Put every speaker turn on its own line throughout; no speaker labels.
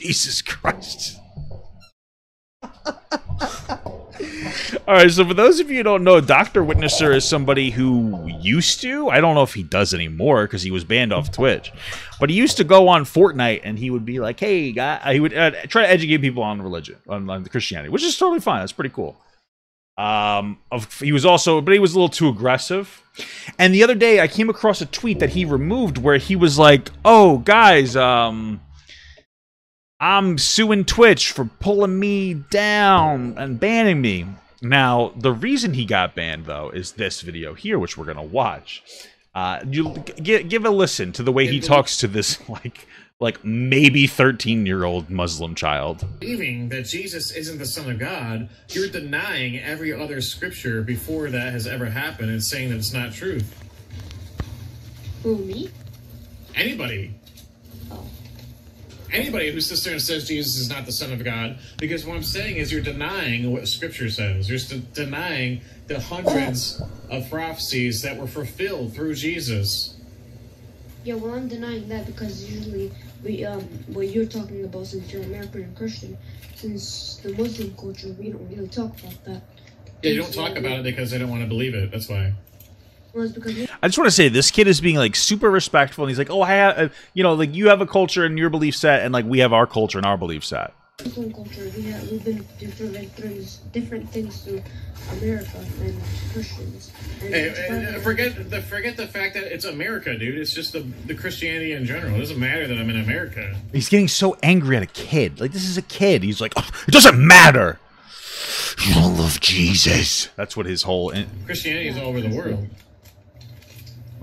Jesus Christ. All right, so for those of you who don't know, Dr. Witnesser is somebody who used to, I don't know if he does anymore because he was banned off Twitch, but he used to go on Fortnite and he would be like, hey, guy, he would uh, try to educate people on religion, on, on Christianity, which is totally fine. That's pretty cool. Um, of, he was also, but he was a little too aggressive. And the other day, I came across a tweet that he removed where he was like, "Oh, guys, um, I'm suing Twitch for pulling me down and banning me." Now, the reason he got banned though is this video here, which we're gonna watch. Uh, you g- give a listen to the way he talks to this like like maybe 13 year old Muslim child.
Believing that Jesus isn't the Son of God, you're denying every other scripture before that has ever happened and saying that it's not truth.
Who, me?
Anybody.
Oh.
Anybody who sits there and says Jesus is not the Son of God, because what I'm saying is you're denying what Scripture says. You're st- denying the hundreds of prophecies that were fulfilled through Jesus.
Yeah, well, I'm denying that because usually we, um, what you're talking about, since you're American and Christian, since the Muslim culture, we don't really talk about that.
Yeah, you don't talk about it because they don't want to believe it. That's why.
Well, it's because
I just want to say this kid is being like super respectful, and he's like, "Oh, I have, uh, you know, like you have a culture and your belief set, and like we have our culture and our belief set."
Muslim culture, we have, we've been different things, different things to America and Christians. And
Hey,
it's
forget the forget the fact that it's America, dude. It's just the the Christianity in general. It doesn't matter that I'm in America.
He's getting so angry at a kid. Like this is a kid. He's like, oh, "It doesn't matter. You don't love Jesus." That's what his whole. In-
Christianity is all over the world.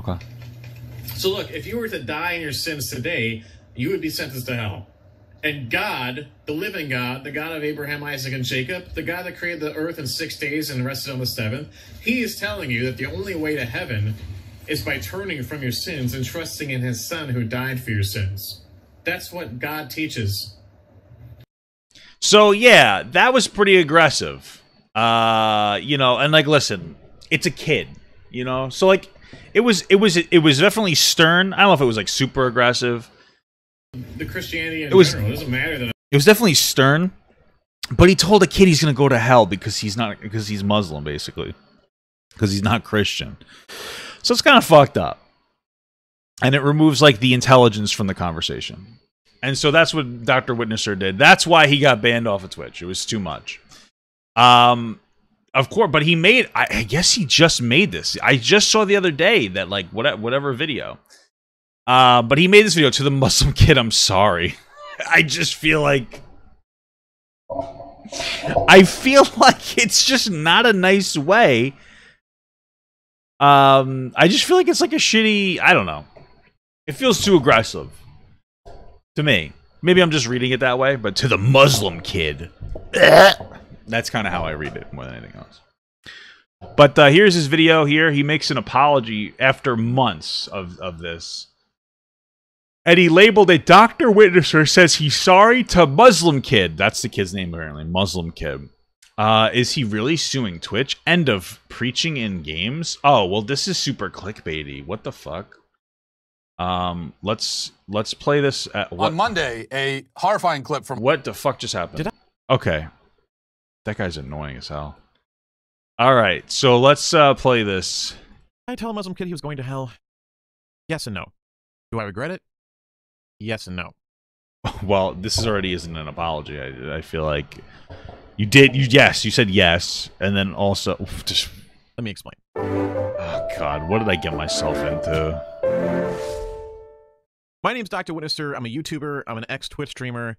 Okay.
So look, if you were to die in your sins today, you would be sentenced to hell. And God, the living God, the God of Abraham, Isaac, and Jacob, the God that created the earth in six days and rested on the seventh, He is telling you that the only way to heaven is by turning from your sins and trusting in His Son who died for your sins. That's what God teaches.
So yeah, that was pretty aggressive. Uh, you know, and like, listen, it's a kid. You know, so like, it was, it was, it was definitely stern. I don't know if it was like super aggressive.
The Christianity in
It was-
general. It doesn't matter that
It was definitely stern, but he told a kid he's gonna go to hell because he's not because he's Muslim, basically, because he's not Christian. So it's kind of fucked up, and it removes like the intelligence from the conversation. And so that's what Dr. Witnesser did. That's why he got banned off of Twitch. It was too much. Um, of course, but he made. I, I guess he just made this. I just saw the other day that like whatever whatever video. Uh, but he made this video to the Muslim kid. I'm sorry. I just feel like I feel like it's just not a nice way. Um, I just feel like it's like a shitty. I don't know. It feels too aggressive to me. Maybe I'm just reading it that way, but to the Muslim kid, that's kind of how I read it more than anything else. But uh, here's his video. Here he makes an apology after months of of this and he labeled it Dr. Witnesser says he's sorry to Muslim Kid. That's the kid's name, apparently. Muslim Kid. Uh, is he really suing Twitch? End of preaching in games? Oh, well, this is super clickbaity. What the fuck? Um, let's let's play this at what
On Monday, a horrifying clip from
what the fuck just happened? Okay. That guy's annoying as hell. All right, so let's uh play this.
I tell a Muslim kid he was going to hell? Yes and no. Do I regret it? Yes and no.
Well, this is already isn't an apology. I, I feel like you did. You yes, you said yes, and then also just
Let me explain.
oh god, what did I get myself into?
My name's Dr. Witnesser. I'm a YouTuber. I'm an ex Twitch streamer.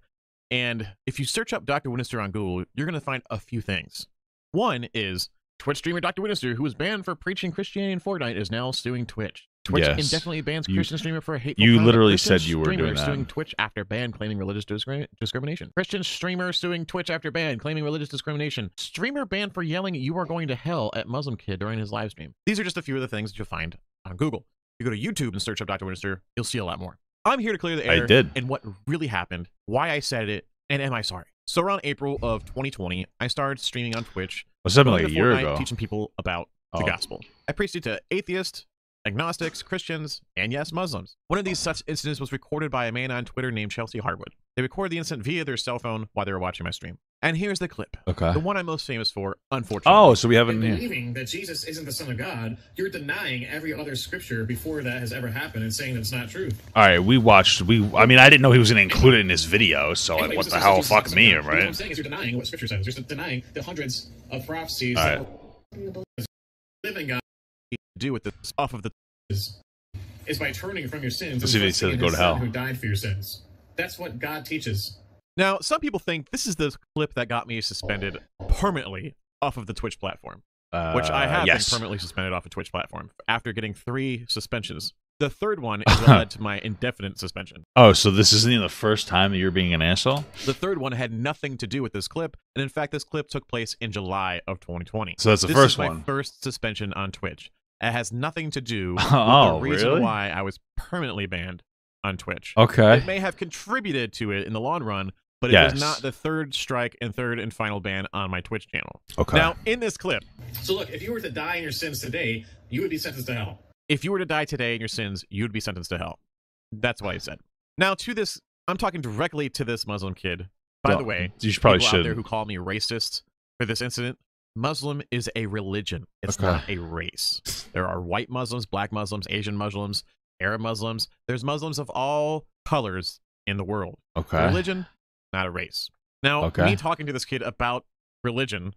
And if you search up Dr. Witnesser on Google, you're going to find a few things. One is Twitch streamer Dr. Witnesser, who was banned for preaching Christianity in Fortnite, is now suing Twitch. Twitch
Yes.
indefinitely bans
You-
Christian streamer for a hateful
you literally
Christian
said you were doing that.
suing Twitch after ban claiming religious discri- discrimination. Christian streamer suing Twitch after ban claiming religious discrimination. Streamer banned for yelling "You are going to hell" at Muslim kid during his live stream. These are just a few of the things that you'll find on Google. You go to YouTube and search up Dr. Witnesser, you'll see a lot more. I'm here to clear the
I
air
did.
and what really happened, why I said it, and am I sorry? So around April of 2020, I started streaming on Twitch
Was something like a year ago?
teaching people about the
Oh.
gospel. I preached it to atheists, agnostics, Christians, and yes, Muslims. One of these such incidents was recorded by a man on Twitter named Chelsea Harwood. They recorded the incident via their cell phone while they were watching my stream. And here's the clip.
Okay.
The one I'm most famous for, unfortunately.
Oh, so we haven't. Yeah.
believing that Jesus isn't the Son of God, you're denying every other scripture before that has ever happened and saying that it's not true.
All right, we watched. We. I mean, I didn't know he was going to include it in his video. So like,
Anyway,
what the hell?
Jesus
Fuck me,
God. What I'm
right?
saying is you're denying what scripture says. You're denying the hundreds of prophecies
All
that
right.
talking about
the living God
do with this off of the
is, is by turning from your sins
Let's
and
if he says
in
go
his
to
Son
hell.
who died for your sins. That's what God teaches.
Now, some people think this is the clip that got me suspended permanently off of the Twitch platform, which I
Uh,
have
yes.
been permanently suspended off of Twitch platform after getting three suspensions. The third one is what led to my indefinite suspension.
Oh, so this isn't even the first time that you're being an asshole.
The third one had nothing to do with this clip, and in fact, this clip took place in July of 2020.
So that's the
this
first
is my
one.
first suspension on Twitch. It has nothing to do with
Oh,
the reason
really?
why I was permanently banned on Twitch.
Okay.
It may have contributed to it in the long run, but it
Yes.
was not the third strike and third and final ban on my Twitch channel.
Okay.
Now, in this clip,
So look, if you were to die in your sins today, you would be sentenced to hell.
if you were to die today in your sins, you'd be sentenced to hell. That's what he said. Now, to this, I'm talking directly to this Muslim kid. By the way,
you should probably
people
should.
out there who call me racist for this incident. Muslim is a religion. It's
Okay.
not a race. There are white Muslims, black Muslims, Asian Muslims, Arab Muslims. There's Muslims of all colors in the world.
Okay.
Religion, not a race. Now,
Okay.
me talking to this kid about religion,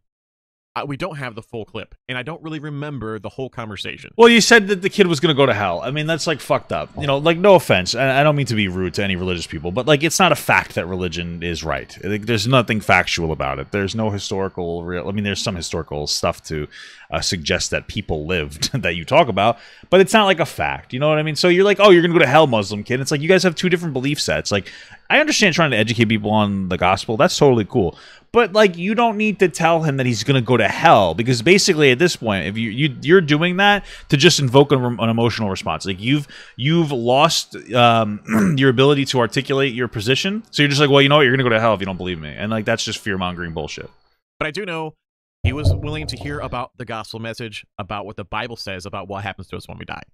uh, we don't have the full clip, and I don't really remember the whole conversation.
Well, you said that the kid was going to go to hell. I mean, that's like fucked up. You know, like no offense, and I don't mean to be rude to any religious people, but like it's not a fact that religion is right. Like, there's nothing factual about it. There's no historical real. I mean, there's some historical stuff to uh, suggest that people lived that you talk about, but it's not like a fact. You know what I mean? So you're like, oh, you're going to go to hell, Muslim kid. It's like you guys have two different belief sets. Like, I understand trying to educate people on the gospel. That's totally cool. But like, you don't need to tell him that he's going to go to hell because basically, at this point, if you, you you're doing that to just invoke an, an emotional response, like you've you've lost um, your ability to articulate your position. So you're just like, well, you know what, you're going to go to hell if you don't believe me, and like that's just fear mongering bullshit.
But I do know he was willing to hear about the gospel message, about what the Bible says about what happens to us when we die.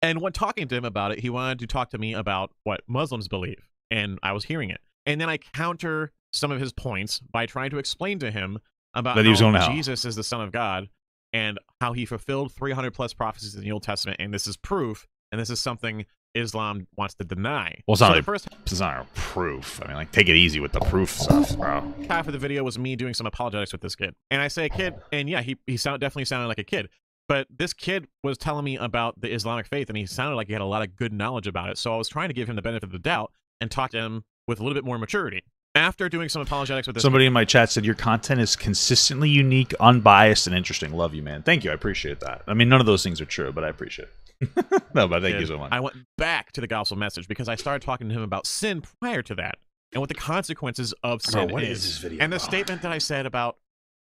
And when talking to him about it, he wanted to talk to me about what Muslims believe, and I was hearing it. And then I counter some of his points by trying to explain to him about
That he was
how. Jesus is the Son of God and how he fulfilled 300 plus prophecies in the Old Testament, and this is proof, and this is something Islam wants to deny.
Well, it's not
so
like-
first
It's not a proof. I mean, like take it easy with the oh, proof oh. stuff, bro.
half of the video was me doing some apologetics with this kid. And I say kid, and yeah, he, he sound, definitely sounded like a kid. But this kid was telling me about the Islamic faith, and he sounded like he had a lot of good knowledge about it. So I was trying to give him the benefit of the doubt and talk to him with a little bit more maturity. After doing some apologetics with this
Somebody in my chat said your content is consistently unique, unbiased, and interesting. Love you, man. Thank you. I appreciate that. I mean, none of those things are true, but I appreciate it. no, but thank you so much.
I went back to the gospel message because I started talking to him about sin prior to that and what the consequences of
Bro,
sin
what
is.
is this video,
and the statement that I said about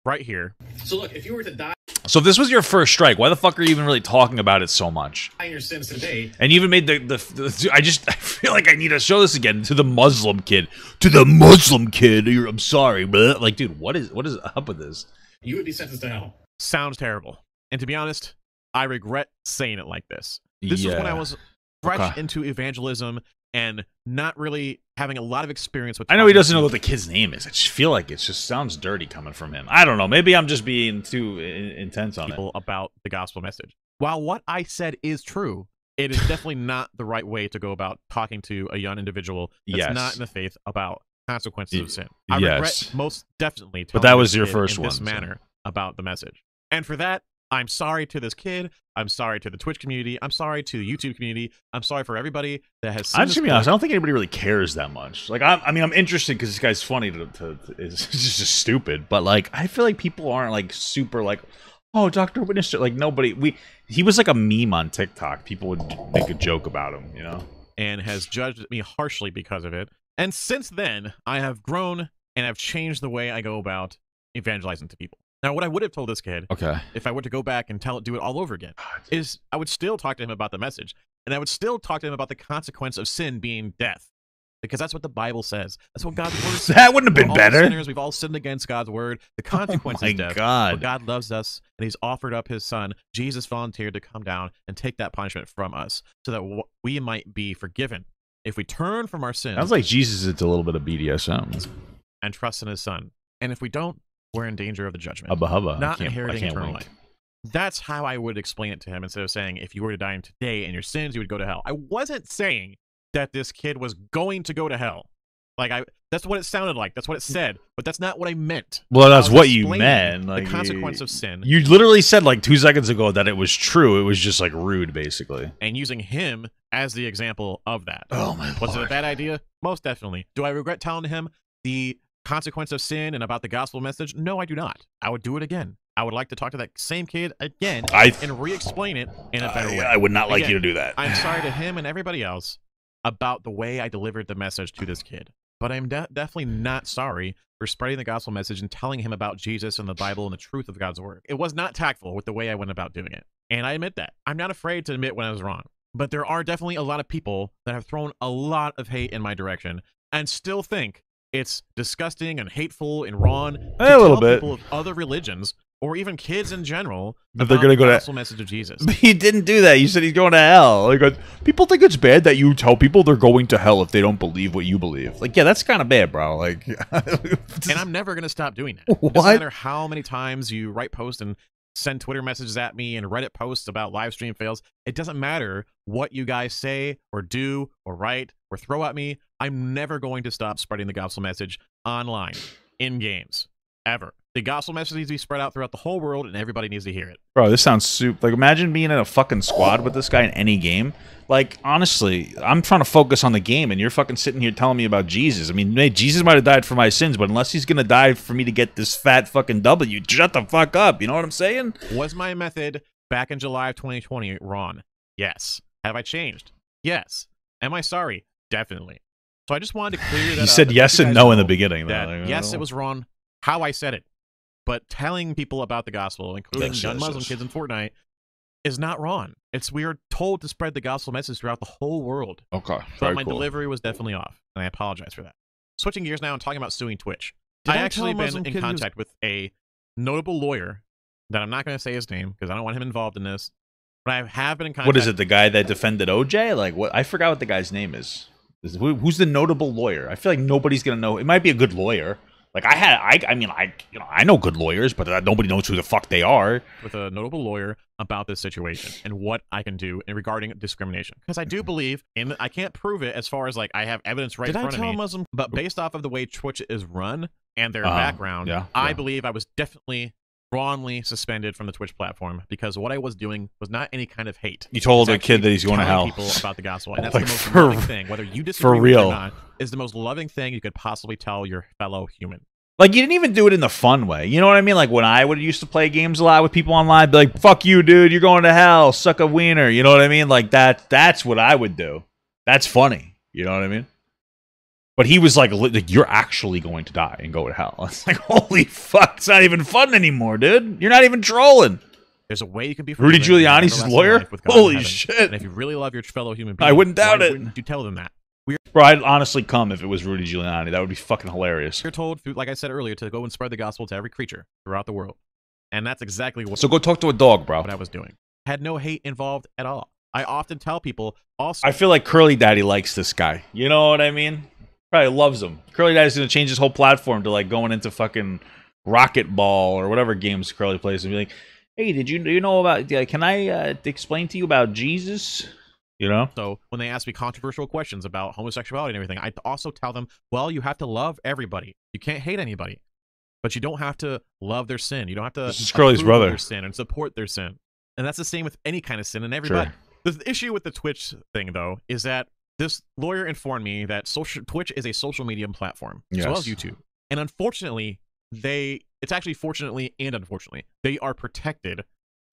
right here
So look, if you were to die
so if this was your first strike, why the fuck are you even really talking about it so much?
your sins today,
And you even made the, the, the I just I feel like I need to show this again to the Muslim kid. To the Muslim kid. You're, I'm sorry, but like, dude, what is what is up with this?
you would be sentenced to hell.
sounds terrible. And to be honest, I regret saying it like this. This was when I was fresh
Okay.
into evangelism and not really having a lot of experience with.
I know he doesn't know what the kid's name is. I just feel like it just sounds dirty coming from him. I don't know. Maybe I'm just being too in- intense on it.
people about the gospel message. While what I said is true, it is definitely not the right way to go about talking to a young individual that's
Yes.
not in the faith about consequences of sin. I
yes.
regret most definitely.
But that was your first
in this
one, so-
manner about the message, and for that. I'm sorry to this kid. I'm sorry to the Twitch community. I'm sorry to the YouTube community. I'm sorry for everybody that has. seen
I'm just gonna be honest. I don't think anybody really cares that much. Like, I'm, I mean, I'm interested because this guy's funny. To, to, to it's just just stupid. But like, I feel like people aren't like super like, oh, Doctor Witness. Like nobody. We he was like a meme on TikTok. People would make a joke about him. You know.
and has judged me harshly because of it. And since then, I have grown and have changed the way I go about evangelizing to people. Now, what I would have told this kid
Okay.
if I were to go back and tell it, do it all over again, is I would still talk to him about the message, and I would still talk to him about the consequence of sin being death, because that's what the Bible says. That's what God's word says.
That wouldn't have been better.
Sinners, we've all sinned against God's word. The oh consequence
my
is death.
God.
But God loves us, and He's offered up His Son. Jesus volunteered to come down and take that punishment from us, so that we might be forgiven. if we turn from our sins
Sounds like Jesus is a little bit of BDSM.
and trust in his son, and if we don't, we're in danger of the judgment,
Hubba hubba. I
not inheriting
can't
eternal life. That's how I would explain it to him instead of saying if you were to die today in your sins, you would go to hell. I wasn't saying that this kid was going to go to hell. Like I that's what it sounded like. That's what it said, but that's not what I meant.
Well, that's what you meant. Like
the consequence of sin
You literally said like two seconds ago that it was true. It was just like rude, basically.
and using him as the example of that.
Oh my
Was it a bad idea? Most definitely. Do I regret telling him the consequence of sin and about the gospel message? No, I do not. I would do it again. I would like to talk to that same kid again
I
and re-explain it in a better
I,
way.
I would not like
Again,
you to do that.
I'm sorry to him and everybody else about the way I delivered the message to this kid. But I'm de- definitely not sorry for spreading the gospel message and telling him about Jesus and the Bible and the truth of God's word. It was not tactful with the way I went about doing it. And I admit that. I'm not afraid to admit when I was wrong. But there are definitely a lot of people that have thrown a lot of hate in my direction and still think it's disgusting and hateful and wrong to
A little
tell
bit.
people of other religions or even kids in general
That they're gonna
the
go to-
gospel message of Jesus.
He didn't do that. You said he's going to hell. Like uh, people think it's bad that you tell people they're going to hell if they don't believe what you believe. Like, yeah, that's kind of bad, bro. Like,
and I'm never going to stop doing that. It
What?
doesn't matter how many times you write posts and send Twitter messages at me and Reddit posts about live stream fails. It doesn't matter what you guys say or do or write or throw at me. I'm never going to stop spreading the gospel message online, in games, ever. The gospel message needs to be spread out throughout the whole world, and everybody needs to hear it.
bro, this sounds soup. Like, imagine being in a fucking squad with this guy in any game. Like, honestly, I'm trying to focus on the game, and you're fucking sitting here telling me about Jesus. I mean, hey, Jesus might have died for my sins, but unless he's gonna die for me to get this fat fucking W, shut the fuck up. You know what I'm saying?
Was my method back in July of 2020 wrong? Yes. Have I changed? Yes. Am I sorry? Definitely. So I just wanted to clear that
You said yes and no in the beginning. though.
That
Like,
yes, it was wrong how I said it, but telling people about the gospel, including
Yes,
young
yes,
Muslim
yes.
kids in Fortnite, is not wrong. It's we are told to spread the gospel message throughout the whole world.
Okay.
But my
cool.
delivery was definitely off, and I apologize for that. Switching gears now and talking about suing Twitch.
Did
I
I
actually been in
he was-
contact with a notable lawyer that I'm not going to say his name because I don't want him involved in this. But I have been in contact.
What is it? The guy that defended OJ? Like what? I forgot what the guy's name is. Who's the notable lawyer? I feel like nobody's gonna know. It might be a good lawyer. Like I had, I, I mean, I, you know, I know good lawyers, but nobody knows who the fuck they are.
with a notable lawyer about this situation and what I can do in regarding discrimination. Because I do believe in I can't prove it as far as like I have evidence right
Did
in
I tell
of me.
Muslim?
But based off of the way Twitch is run and their
Uh-huh.
background,
Yeah,
I
yeah.
believe I was definitely wrongly suspended from the Twitch platform because what I was doing was not any kind of hate.
You told
It's
a kid that he's going to hell.
People about the gospel, and that's
Like,
the most
for-
loving thing. Whether you disagree it
real.
or not, is the most loving thing you could possibly tell your fellow human.
Like you didn't even do it in the fun way. You know what I mean? Like when I would used to play games a lot with people online, be like, "Fuck you, dude! You're going to hell. Suck a wiener." You know what I mean? Like that. That's what I would do. That's funny. You know what I mean? But he was like, like, "You're actually going to die and go to hell." It's like, holy fuck! It's not even fun anymore, dude. You're not even trolling.
There's a way you can be
Rudy
forgiven and have
Giuliani's his lawyer?
with
Holy shit.
And if you really love your fellow human being,
I wouldn't doubt it.
Wouldn't you tell them that?
Bro, I'd honestly come if it was Rudy Giuliani. That would be fucking hilarious.
You're told, like I said earlier, to go and spread the gospel to every creature throughout the world, and that's exactly what,
So go talk to a dog, bro.
what I was doing. Had no hate involved at all. I often tell people also.
I feel like Curly Daddy likes this guy. You know what I mean? Probably loves him. Curly Daddy's gonna change his whole platform to like going into fucking Rocket Ball or whatever games Curly plays and be like, "Hey, did you do you know about? Can I uh, explain to you about Jesus?" You know?
So when they ask me controversial questions about homosexuality and everything, I also tell them, well, you have to love everybody. You can't hate anybody, but you don't have to love their sin. You don't have to
This is Curly's brother.
their sin and support their sin. And that's the same with any kind of sin and everybody.
Sure.
The issue with the Twitch thing, though, is that this lawyer informed me that social Twitch is a social media platform as well as YouTube, and unfortunately, they it's actually fortunately and unfortunately they are protected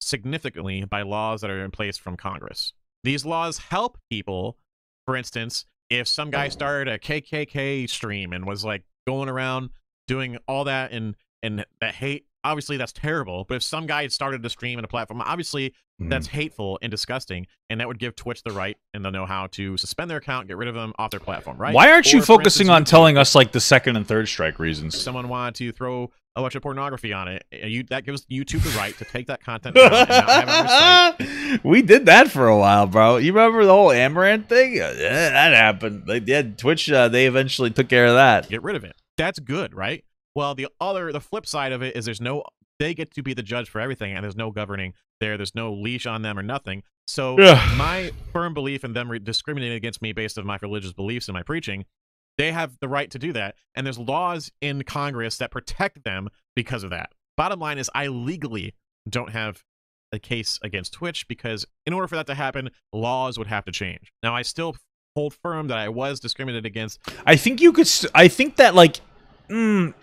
significantly by laws that are in place from Congress. These laws help people. For instance, if some guy started a KKK stream and was like going around doing all that and and that hate, obviously that's terrible. But if some guy had started a stream and a platform, obviously
Mhm.
that's hateful and disgusting, and that would give Twitch the right and the know-how to suspend their account, get rid of them off their platform, right?
Why aren't you
Or, for
focusing
instance,
on telling us like the second and third strike reasons?
someone wanted to throw a bunch of pornography on it, and you that gives YouTube the right to take that content down and not have it on your site.
we did that for a while, bro. You remember the whole Amouranth thing? Yeah, that happened. They did. Twitch, uh, they eventually took care of that.
Get rid of it. That's good, right? Well, the other, the flip side of it is there's no, they get to be the judge for everything, and there's no governing there. There's no leash on them or nothing. So
Yeah.
my firm belief in them re- discriminating against me based on my religious beliefs and my preaching, they have the right to do that, and there's laws in Congress that protect them because of that. Bottom line is, I legally don't have a case against Twitch because in order for that to happen, laws would have to change. Now, I still hold firm that I was discriminated against
I think you could. St- I think that like. Mm,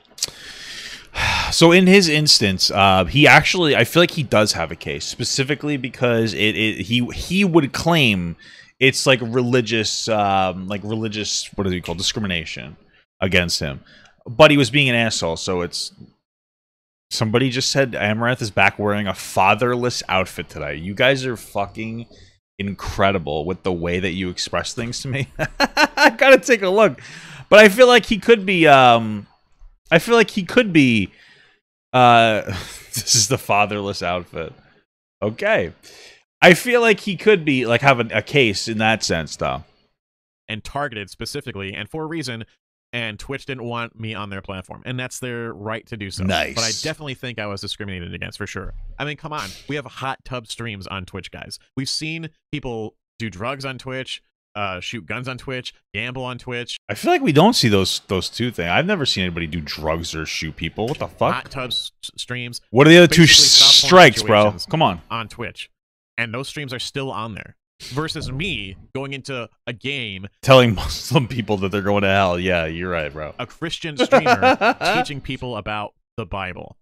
so in his instance, uh, he actually, I feel like he does have a case specifically because it, it he he would claim it's like religious, um, like religious, what is he called, discrimination against him. But he was being an asshole, so it's. Somebody just said Amouranth is back wearing a fatherless outfit today. You guys are fucking incredible with the way that you express things to me. I gotta take a look. But I feel like he could be um I feel like he could be uh this is the fatherless outfit. Okay. I feel like he could be like have a, a case in that sense though.
and targeted specifically and for a reason and twitch didn't want me on their platform and that's their right to do so
Nice.
but i definitely think i was discriminated against for sure i mean come on we have hot tub streams on twitch guys we've seen people do drugs on twitch uh, shoot guns on twitch gamble on twitch
I feel like we don't see those those two things. I've never seen anybody do drugs or shoot people. What the fuck?
hot tub streams
What are the other two
basically
sh-
soft porn
strikes, bro? Come on.
on twitch and those streams are still on there versus me going into a game
Telling Muslim people that they're going to hell. Yeah, you're right, bro.
a christian streamer teaching people about the bible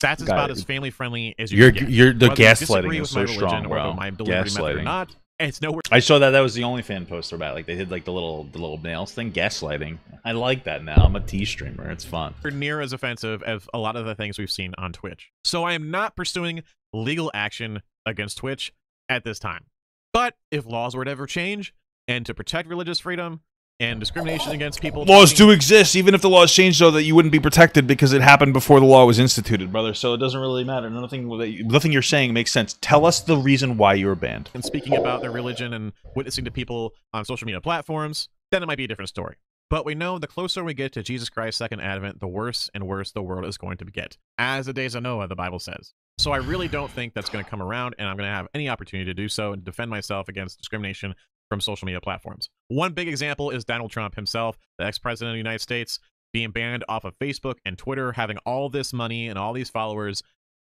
that's
Got
about
it.
as family friendly as you
You're you're the
Whether
gaslighting is so
religion
strong, bro.
my delivery or
Gaslighting.
not, it's nowhere.
I saw that that was the only fan poster about it. like they did like the little the little nails thing, gaslighting. I like that now. I'm a T streamer. It's fun.
near as offensive as a lot of the things we've seen on Twitch. So I am not pursuing legal action against Twitch at this time. But if laws were to ever change and to protect religious freedom and discrimination against people,
Laws do exist, even if the laws change, though, that you wouldn't be protected because it happened before the law was instituted, brother. So it doesn't really matter. Nothing, nothing you're saying makes sense. Tell us the reason why you were banned.
and speaking about their religion and witnessing to people on social media platforms, then it might be a different story. But we know the closer we get to Jesus Christ's second advent, the worse and worse the world is going to get, as the days of Noah, the Bible says. So I really don't think that's going to come around, and I'm going to have any opportunity to do so and defend myself against discrimination from social media platforms. One big example is Donald Trump himself, the ex president of the United States, being banned off of Facebook and Twitter, having all this money and all these followers.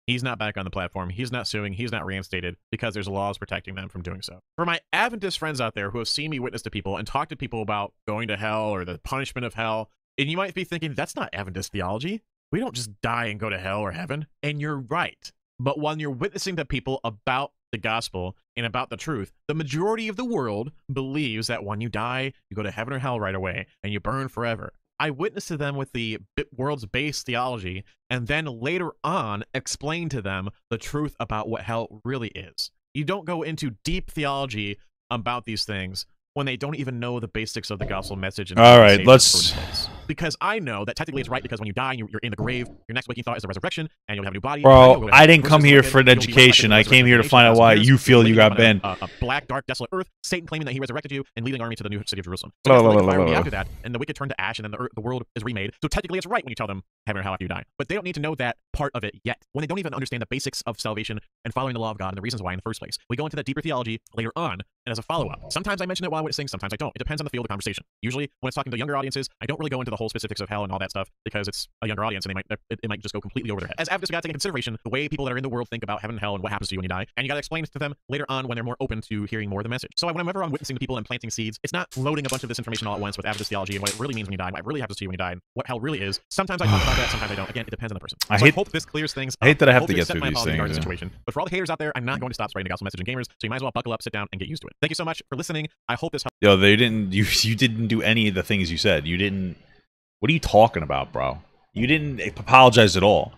He's not back on the platform. He's not suing. He's not reinstated because there's laws protecting them from doing so. For my Adventist friends out there who have seen me witness to people and talk to people about going to hell or the punishment of hell, and you might be thinking, that's not Adventist theology. We don't just die and go to hell or heaven. And you're right. But when you're witnessing to people about the gospel and about the truth, the majority of the world believes that when you die, you go to heaven or hell right away and you burn forever. I witnessed to them with the world's base theology and then later on explain to them the truth about what hell really is. You don't go into deep theology about these things when they don't even know the basics of the gospel message. And
All right,
save in the
let's-.
Because I know that technically it's right because when you die, you're, you're in the grave. Your next waking thought is the resurrection, and you'll have a new body.
Bro, I didn't come here for an
you'll be resurrected
education. I came here to find out why you feel you got
a-
banned.
A, a black, dark, desolate earth. Satan claiming that he resurrected you and leading army to the new city of Jerusalem. So
Blah,
there's
blah,
like
blah, blah, blah.
after that, and the wicked turn to ash, and then the, earth, the world is remade. So technically, it's right when you tell them heaven or hell after you die. But they don't need to know that part of it yet. When they don't even understand the basics of salvation and following the law of God and the reasons why in the first place. We go into that deeper theology later on and as a follow up. Sometimes I mention it while I'm witnessing, sometimes I don't. It depends on the field of conversation. Usually, when it's talking to younger audiences, I don't really go into the whole specifics of hell and all that stuff because it's a younger audience and they might it, it might just go completely over their head. As Adventists, we gotta take into consideration the way people that are in the world think about heaven and hell and what happens to you when you die, and you gotta explain it to them later on when they're more open to hearing more of the message. So whenever I'm witnessing to people and planting seeds, it's not loading a bunch of this information all at once with Adventist theology and what it really means when you die, and what really happens to you when you die, and what hell really is. Sometimes I talk about that, sometimes I don't. Again, it depends on the person.
I
so
hate-
I hope this clears things.
I hate
up.
that I have to get through these things, yeah.
situation. But for all the haters out there, I'm not going to stop spreading the gospel message in gamers. So you might as well buckle up, sit down, and get used to it. Thank you so much for listening. I hope this helps.
Yo, they didn't. You you didn't do any of the things you said. You didn't. What are you talking about, bro? You didn't apologize at all.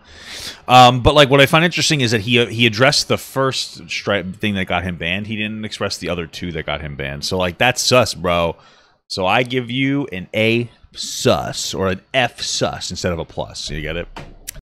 Um, but like, what I find interesting is that he he addressed the first stripe thing that got him banned. He didn't express the other two that got him banned. So like, that's sus, bro. So I give you an A sus or an F sus instead of a plus. You get it?